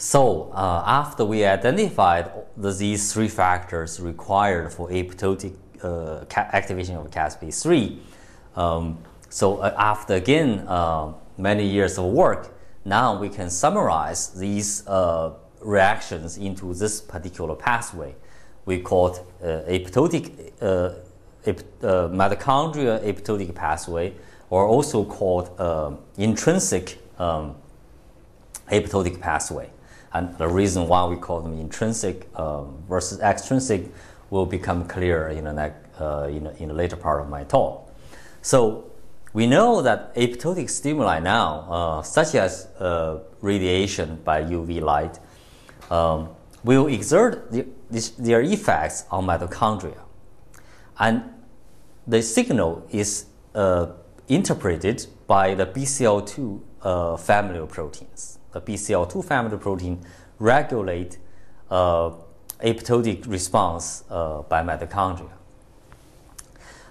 So uh, after we identified the, these three factors required for apoptotic uh, activation of caspase-3, um, so uh, after again uh, many years of work, now we can summarize these uh, reactions into this particular pathway. We call it uh, apoptotic ap mitochondrial apoptotic pathway, or also called intrinsic um, apoptotic pathway. And the reason why we call them intrinsic um, versus extrinsic will become clear in the, uh, in, in the later part of my talk. So we know that apoptotic stimuli now, uh, such as uh, radiation by UV light, um, will exert the, this, their effects on mitochondria. And the signal is uh, interpreted by the BCL2 uh, family of proteins the BCL2 family protein regulate uh, apoptotic response uh, by mitochondria.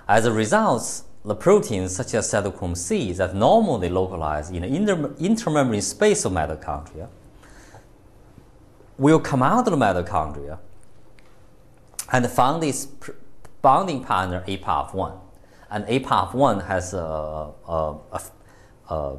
As a result, the proteins such as cytochrome C that normally localize in the inter intermembrane space of mitochondria will come out of the mitochondria and find its bonding partner Apaf-1. And Apaf-1 has a, a, a, a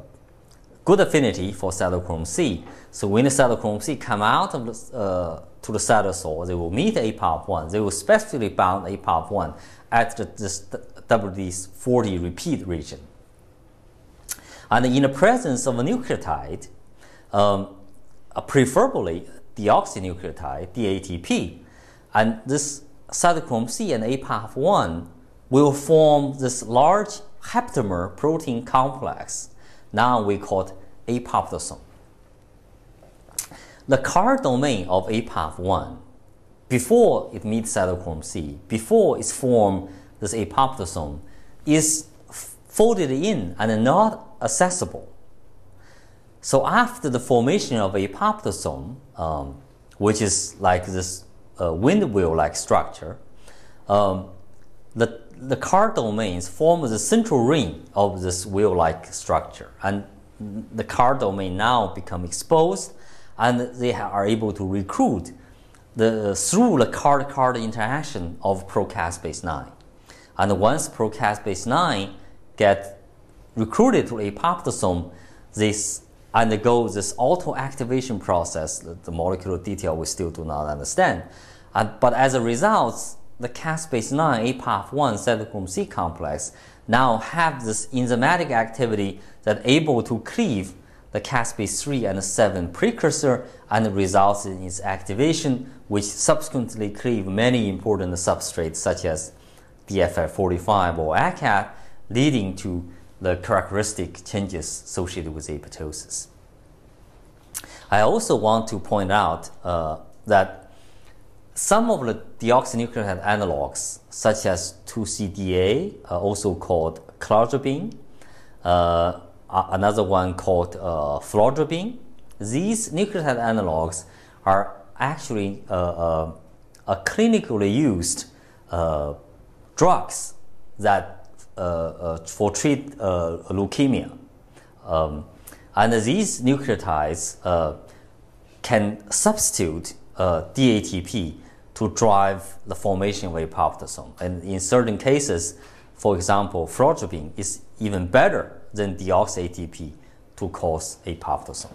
good affinity for cytochrome C. So when the cytochrome C come out of the, uh, to the cytosol, they will meet Apaf-1. They will specifically bound Apaf-1 at the, this WD40 repeat region. And in the presence of a nucleotide, um, preferably deoxynucleotide, DATP, and this cytochrome C and Apaf-1 will form this large heptamer protein complex now we call it apoptosome. The CARD domain of Apaf-1, before it meets cytochrome C, before it's formed this apoptosome, is folded in and not accessible. So after the formation of apoptosome, um, which is like this uh, wheel-like structure, um, the the CARD domains form the central ring of this wheel-like structure. And the CARD domain now become exposed and they are able to recruit the, through the card-card interaction of procaspase 9. And once procaspase 9 get recruited to apoptosome, this undergoes this auto-activation process, the, the molecular detail we still do not understand. And, but as a result, the caspase-9 Apaf-1 cytochrome C complex now have this enzymatic activity that able to cleave the caspase-3 and 7 precursor and results in its activation, which subsequently cleave many important substrates such as DFF45 or ACAP, leading to the characteristic changes associated with apoptosis. I also want to point out uh, that some of the deoxynucleotide analogs, such as 2CDA, uh, also called cladribine, uh, another one called uh, these nucleotide analogs are actually uh, uh clinically used uh, drugs that uh, for treat leukemia. Um, and these nucleotides can substitute DATP to drive the formation of a apoptosome. And in certain cases, for example, fluoxetine is even better than deoxy ATP to cause a apoptosome.